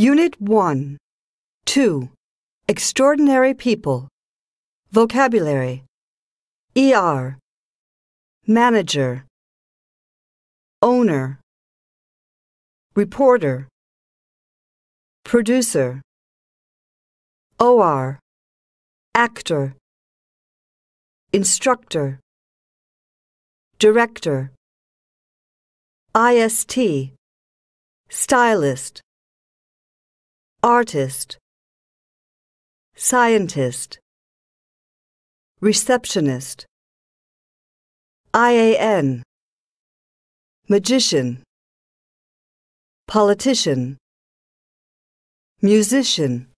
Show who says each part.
Speaker 1: Unit 1. 2. Extraordinary people. Vocabulary. ER. Manager. Owner. Reporter. Producer. OR. Actor. Instructor. Director. IST. Stylist. Artist. Scientist. Receptionist. IAN. Magician. Politician. Musician.